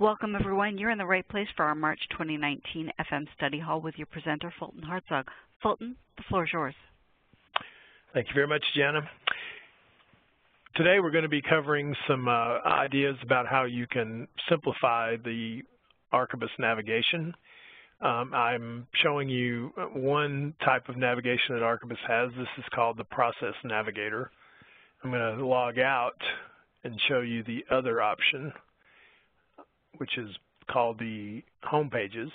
Welcome everyone. You're in the right place for our March 2019 FM Study Hall with your presenter, Fulton Hartzog. Fulton, the floor is yours. Thank you very much, Jana. Today we're going to be covering some uh, ideas about how you can simplify the Archibus navigation. Um, I'm showing you one type of navigation that Archibus has. This is called the Process Navigator. I'm going to log out and show you the other option, which is called the Home Pages.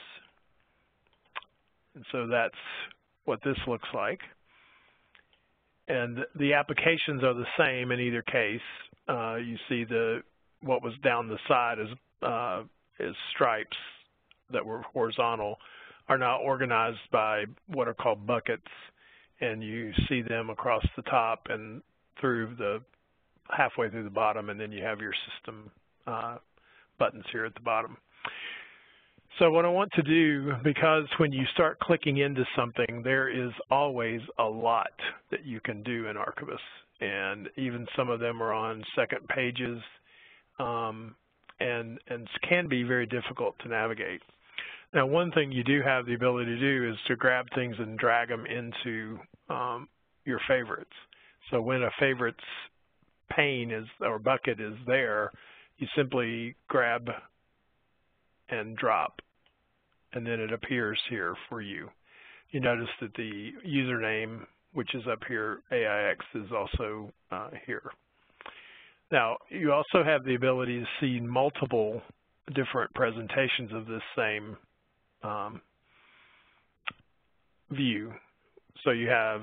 And so that's what this looks like. And the applications are the same in either case. Uh, you see the what was down the side as uh, is stripes that were horizontal are now organized by what are called buckets, and you see them across the top and through the halfway through the bottom, and then you have your system uh, buttons here at the bottom. So what I want to do, because when you start clicking into something, there is always a lot that you can do in Archibus. And even some of them are on second pages um, and, and can be very difficult to navigate. Now, one thing you do have the ability to do is to grab things and drag them into um, your favorites. So when a favorites pane is or bucket is there, you simply grab and drop and then it appears here for you. You notice that the username, which is up here, AIX, is also uh, here. Now, you also have the ability to see multiple different presentations of this same um, view. So you have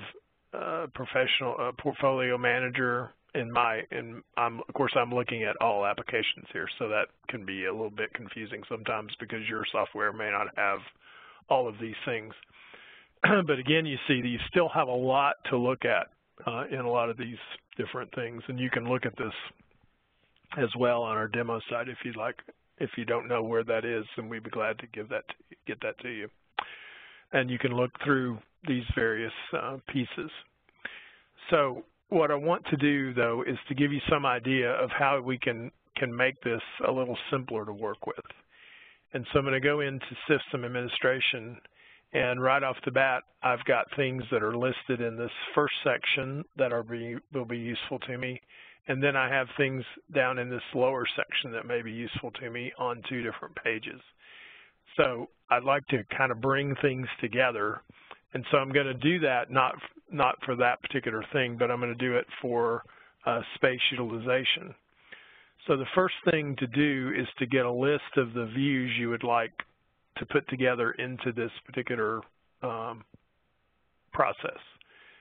a professional a portfolio manager, in my, in, I'm, of course, I'm looking at all applications here, so that can be a little bit confusing sometimes because your software may not have all of these things. but again, you see that you still have a lot to look at uh, in a lot of these different things, and you can look at this as well on our demo site if you'd like. If you don't know where that is, then we'd be glad to give that to, get that to you. And you can look through these various uh, pieces. So what I want to do, though, is to give you some idea of how we can, can make this a little simpler to work with. And so I'm going to go into System Administration, and right off the bat, I've got things that are listed in this first section that are be, will be useful to me. And then I have things down in this lower section that may be useful to me on two different pages. So I'd like to kind of bring things together and so I'm going to do that not not for that particular thing, but I'm going to do it for uh, space utilization. So the first thing to do is to get a list of the views you would like to put together into this particular um, process.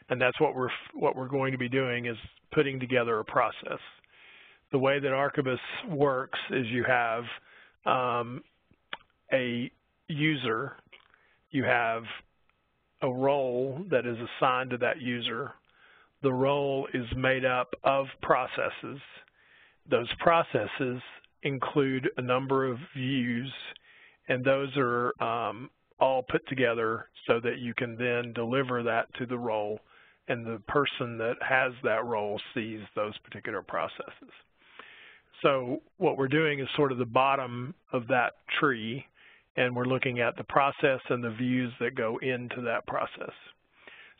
And that's what we're what we're going to be doing is putting together a process. The way that Archibus works is you have um, a user, you have a role that is assigned to that user. The role is made up of processes. Those processes include a number of views, and those are um, all put together so that you can then deliver that to the role, and the person that has that role sees those particular processes. So what we're doing is sort of the bottom of that tree, and we're looking at the process and the views that go into that process.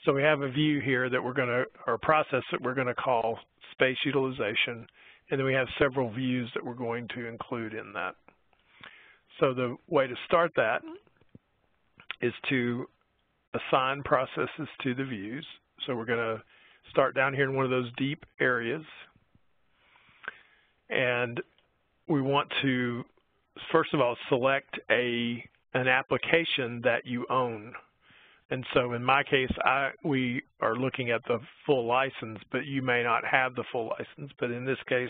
So we have a view here that we're going to, or a process that we're going to call space utilization, and then we have several views that we're going to include in that. So the way to start that is to assign processes to the views. So we're going to start down here in one of those deep areas. And we want to first of all, select a an application that you own. And so in my case, I, we are looking at the full license, but you may not have the full license. But in this case,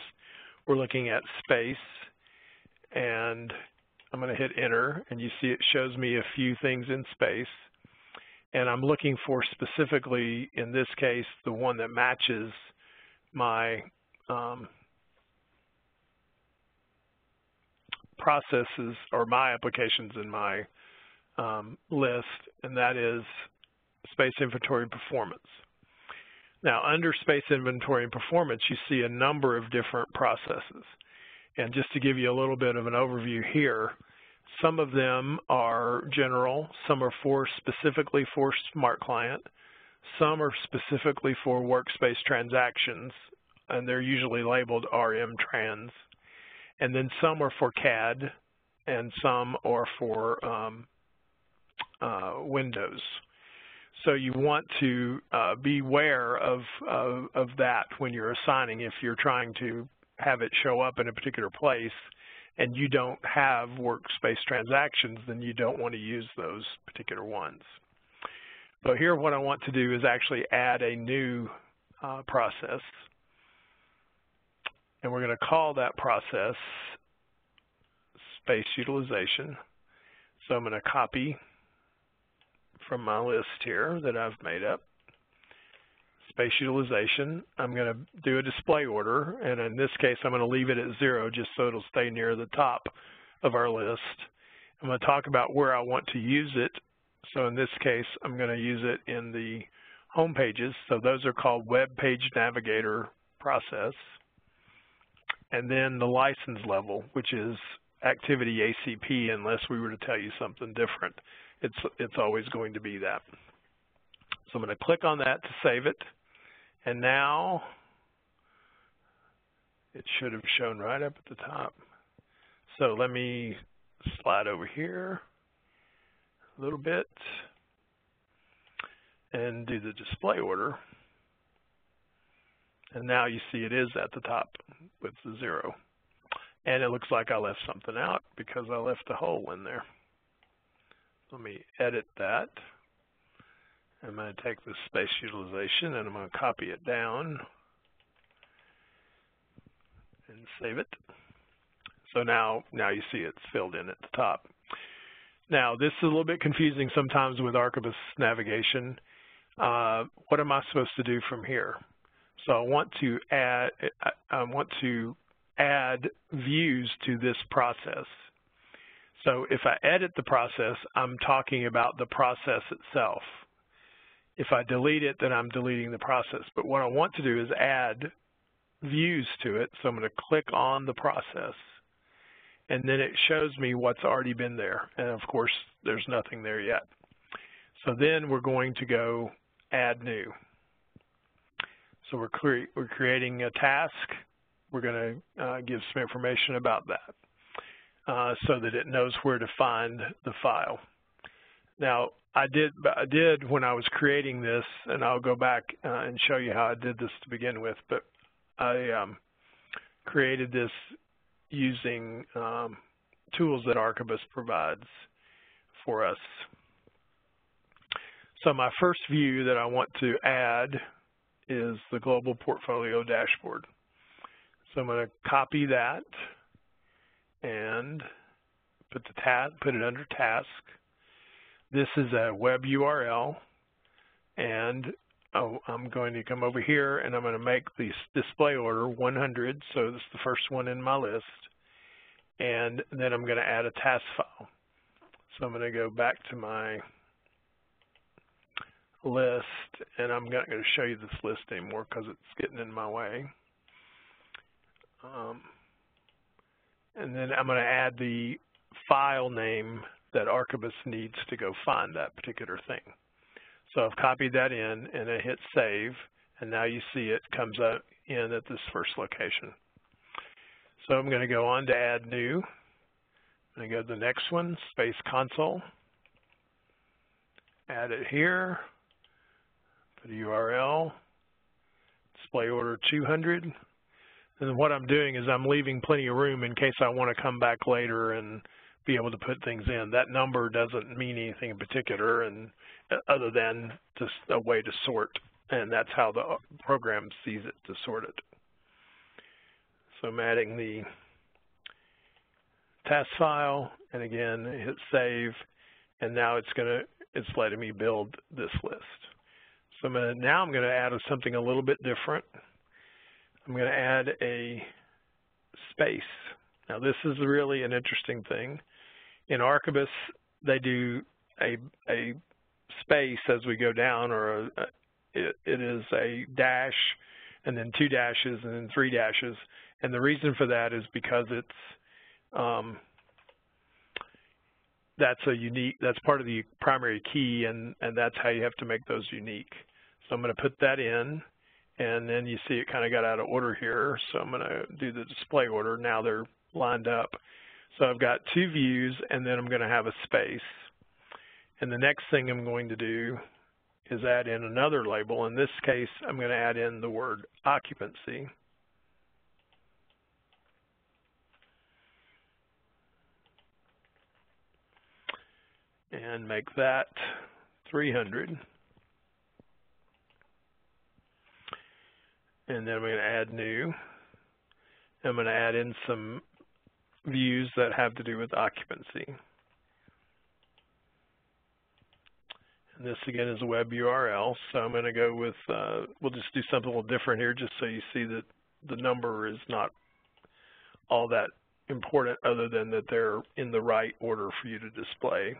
we're looking at space, and I'm going to hit enter, and you see it shows me a few things in space. And I'm looking for specifically, in this case, the one that matches my um, processes or my applications in my um, list, and that is space inventory and performance. Now, under space inventory and performance, you see a number of different processes. And just to give you a little bit of an overview here, some of them are general, some are for specifically for Smart Client, some are specifically for workspace transactions, and they're usually labeled RM trans. And then some are for CAD, and some are for um, uh, Windows. So you want to uh, beware of, of, of that when you're assigning if you're trying to have it show up in a particular place and you don't have workspace transactions, then you don't want to use those particular ones. So here what I want to do is actually add a new uh, process. And we're going to call that process space utilization. So I'm going to copy from my list here that I've made up. Space utilization, I'm going to do a display order, and in this case, I'm going to leave it at zero just so it'll stay near the top of our list. I'm going to talk about where I want to use it. So in this case, I'm going to use it in the home pages. So those are called Web Page Navigator process. And then the license level, which is activity ACP, unless we were to tell you something different it's, it's always going to be that. So I'm going to click on that to save it. And now it should have shown right up at the top. So let me slide over here a little bit and do the display order. And now you see it is at the top with the zero. And it looks like I left something out because I left a hole in there. Let me edit that. I'm going to take the space utilization and I'm going to copy it down and save it. So now, now you see it's filled in at the top. Now, this is a little bit confusing sometimes with Archibus navigation. Uh, what am I supposed to do from here? So I want to add, I want to add views to this process. So if I edit the process, I'm talking about the process itself. If I delete it, then I'm deleting the process. But what I want to do is add views to it. So I'm going to click on the process. And then it shows me what's already been there. And of course, there's nothing there yet. So then we're going to go add new. So we're, cre we're creating a task. We're going to uh, give some information about that. Uh, so that it knows where to find the file. Now, I did, I did when I was creating this, and I'll go back uh, and show you how I did this to begin with, but I um, created this using um, tools that Archibus provides for us. So my first view that I want to add is the Global Portfolio Dashboard. So I'm going to copy that and put the tab, put it under task. This is a web URL, and oh, I'm going to come over here and I'm going to make the display order 100, so this is the first one in my list, and then I'm going to add a task file. So I'm going to go back to my list, and I'm not going to show you this list anymore because it's getting in my way. Um, and then I'm going to add the file name that Archibus needs to go find that particular thing. So I've copied that in and I hit save and now you see it comes up in at this first location. So I'm going to go on to add new. I'm going to go to the next one, Space Console. Add it here, put a URL, display order 200. And what I'm doing is I'm leaving plenty of room in case I want to come back later and be able to put things in. That number doesn't mean anything in particular and uh, other than just a way to sort. And that's how the program sees it to sort it. So I'm adding the task file and again hit save and now it's going to it's letting me build this list. So I'm gonna, now I'm going to add something a little bit different. I'm going to add a space. Now this is really an interesting thing. In Archibus, they do a, a space as we go down, or a, a, it, it is a dash, and then two dashes, and then three dashes, And the reason for that is because it's um, that's a unique that's part of the primary key and and that's how you have to make those unique. So I'm going to put that in and then you see it kind of got out of order here. So I'm going to do the display order. Now they're lined up. So I've got two views and then I'm going to have a space. And the next thing I'm going to do is add in another label. In this case, I'm going to add in the word occupancy. And make that 300. And then I'm going to add new. I'm going to add in some views that have to do with occupancy. And this again is a web URL, so I'm going to go with, uh, we'll just do something a little different here just so you see that the number is not all that important other than that they're in the right order for you to display.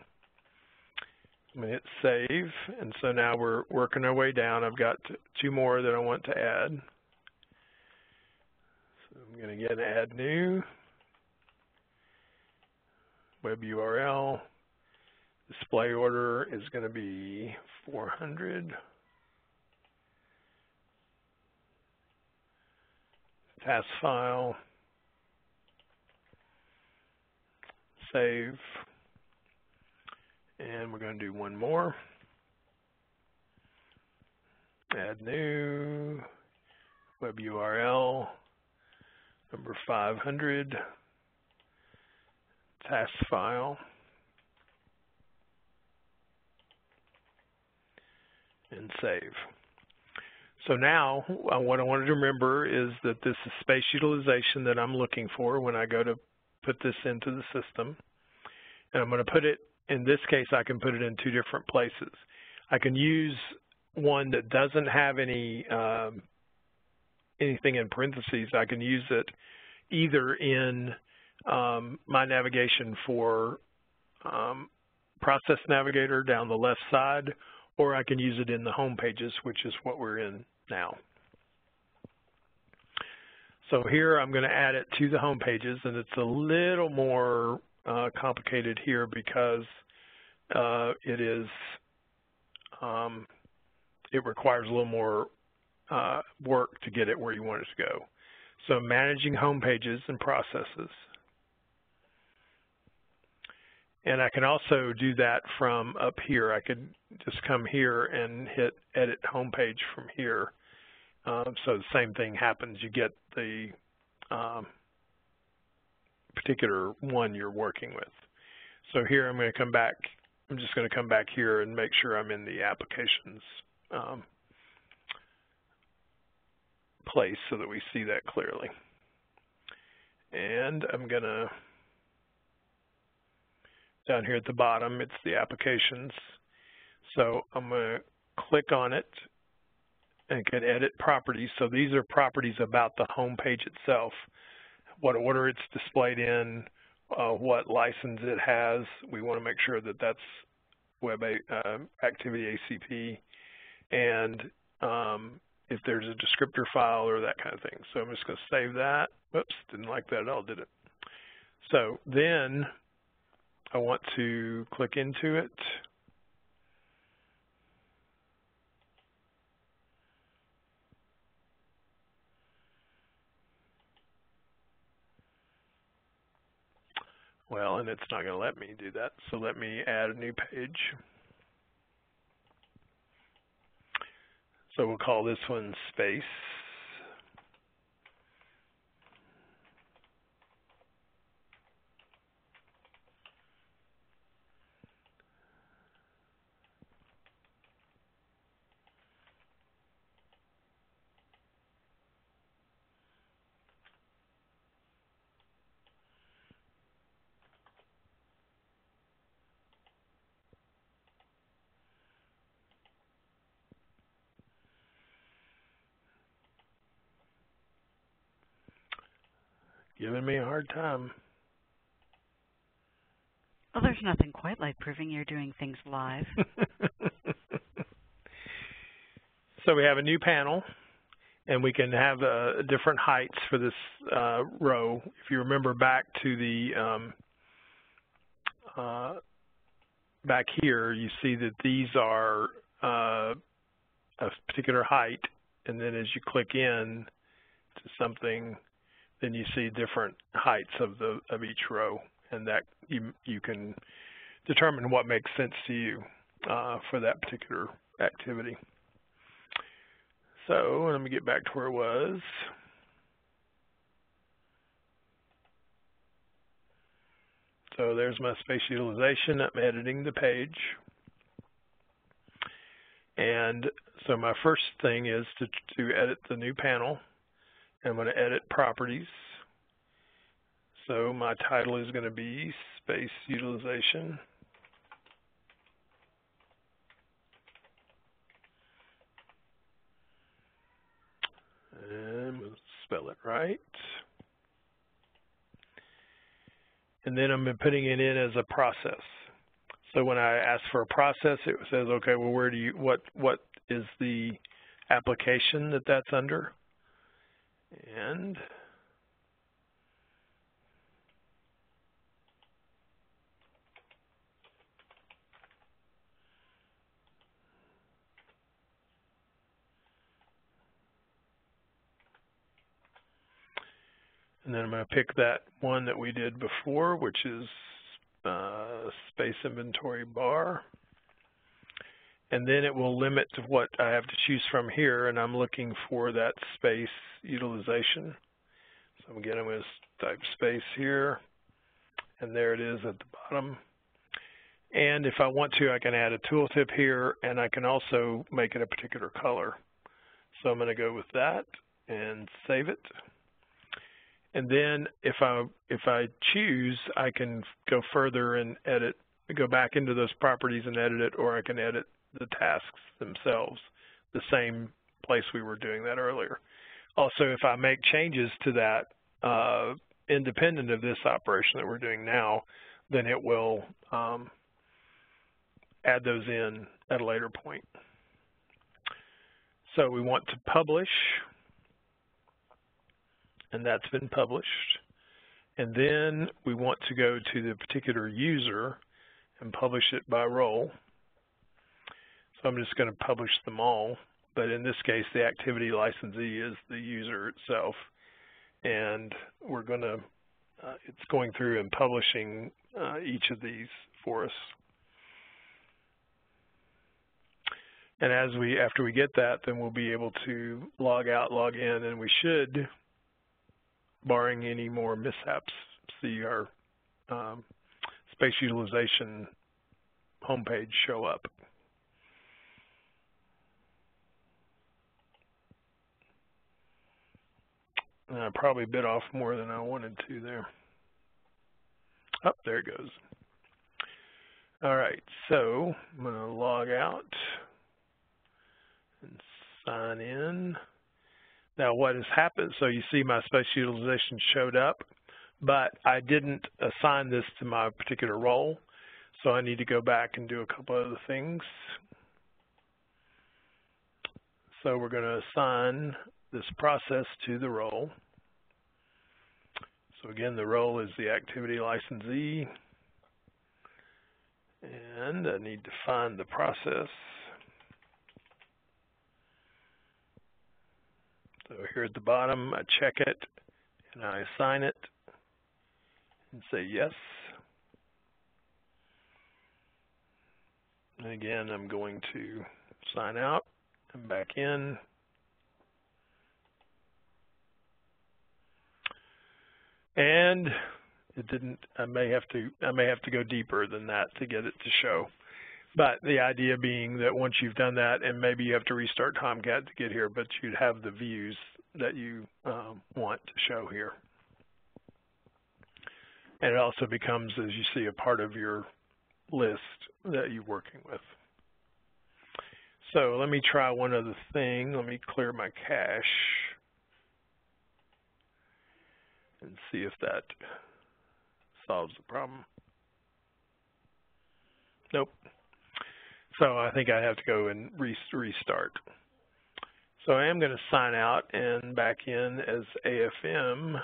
I'm going to hit save, and so now we're working our way down. I've got two more that I want to add. I'm going to get add new, web URL, display order is going to be 400. Task file. Save. And we're going to do one more. Add new. Web URL. Number 500. Task file. and save. So now uh, what I wanted to remember is that this is space utilization that I'm looking for when I go to put this into the system. And I'm going to put it, in this case, I can put it in two different places. I can use one that doesn't have any um, anything in parentheses. I can use it either in um, my navigation for um, Process Navigator down the left side or I can use it in the home pages, which is what we're in now. So here I'm going to add it to the home pages, and it's a little more uh, complicated here because uh, it is um, it requires a little more uh, work to get it where you want it to go. So managing home pages and processes. And I can also do that from up here. I could just come here and hit edit homepage from here. Um, so the same thing happens. You get the um, particular one you're working with. So here I'm going to come back. I'm just going to come back here and make sure I'm in the applications um, place so that we see that clearly. And I'm going to down here at the bottom, it's the applications. So I'm going to click on it and can edit properties. So these are properties about the home page itself, what order it's displayed in, uh, what license it has. We want to make sure that that's Web uh, Activity ACP, and um, if there's a descriptor file or that kind of thing. So I'm just going to save that. Whoops, didn't like that at all, did it? So then I want to click into it. Well, and it's not going to let me do that, so let me add a new page. So we'll call this one space. Giving me a hard time. Well, there's nothing quite like proving you're doing things live. so we have a new panel, and we can have uh, different heights for this uh, row. If you remember back to the um, uh, back here, you see that these are uh, a particular height, and then as you click in to something, then you see different heights of the of each row, and that you you can determine what makes sense to you uh, for that particular activity. So let me get back to where it was. So there's my space utilization. I'm editing the page. And so my first thing is to, to edit the new panel. I'm going to edit properties. So my title is going to be space utilization. And we'll spell it right. And then I'm putting it in as a process. So when I ask for a process, it says, okay, well, where do you, what, what is the application that that's under? And And then I'm going to pick that one that we did before, which is uh, space inventory bar. And then it will limit to what I have to choose from here, and I'm looking for that space utilization. So again, I'm going to type space here, and there it is at the bottom. And if I want to, I can add a tooltip here, and I can also make it a particular color. So I'm going to go with that and save it. And then if I if I choose, I can go further and edit, go back into those properties and edit it, or I can edit the tasks themselves, the same place we were doing that earlier. Also, if I make changes to that uh, independent of this operation that we're doing now, then it will um, add those in at a later point. So we want to publish and that's been published. And then we want to go to the particular user and publish it by role. So I'm just going to publish them all, but in this case, the activity licensee is the user itself. And we're going to, uh, it's going through and publishing uh, each of these for us. And as we, after we get that, then we'll be able to log out, log in, and we should barring any more mishaps, see our um, space utilization homepage show up. And I probably bit off more than I wanted to there. Oh, there it goes. All right, so I'm going to log out and sign in. Now what has happened, so you see my space utilization showed up, but I didn't assign this to my particular role, so I need to go back and do a couple other things. So we're going to assign this process to the role. So again, the role is the activity licensee, and I need to find the process. So here at the bottom, I check it and I assign it and say yes. And again, I'm going to sign out and back in. And it didn't, I may have to, I may have to go deeper than that to get it to show. But the idea being that once you've done that, and maybe you have to restart Tomcat to get here, but you'd have the views that you um, want to show here. And it also becomes, as you see, a part of your list that you're working with. So let me try one other thing. Let me clear my cache and see if that solves the problem. Nope. So I think I have to go and re restart. So I am going to sign out and back in as AFM.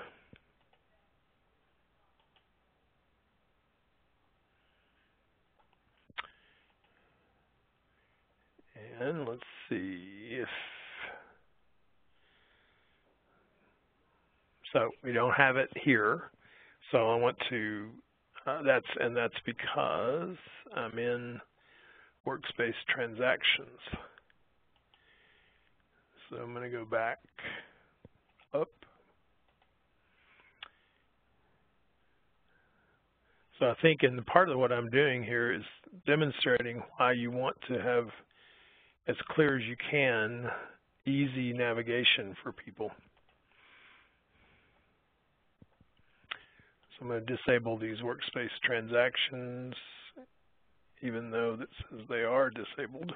And let's see if, so we don't have it here. So I want to, uh, that's, and that's because I'm in workspace transactions. So I'm going to go back up. So I think in part of what I'm doing here is demonstrating why you want to have as clear as you can easy navigation for people. So I'm going to disable these workspace transactions even though that says they are disabled.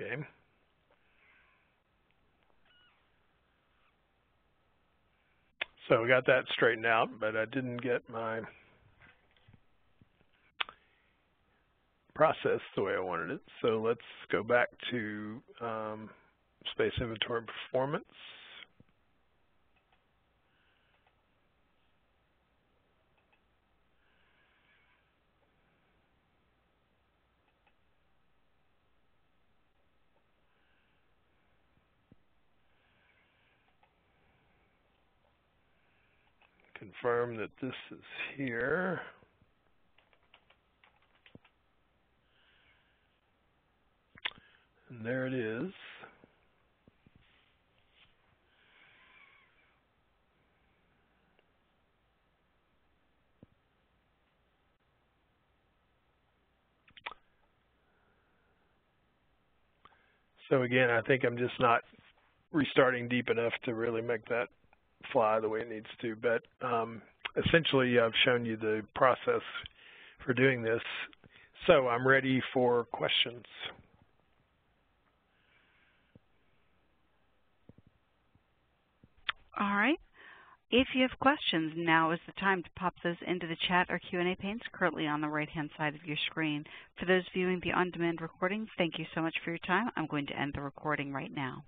Okay. So we got that straightened out, but I didn't get my process the way I wanted it. So let's go back to um, space inventory performance. Confirm that this is here. And there it is. So again, I think I'm just not restarting deep enough to really make that fly the way it needs to. But um, essentially, I've shown you the process for doing this. So I'm ready for questions. All right. If you have questions, now is the time to pop those into the chat or Q&A panes currently on the right-hand side of your screen. For those viewing the on-demand recording, thank you so much for your time. I'm going to end the recording right now.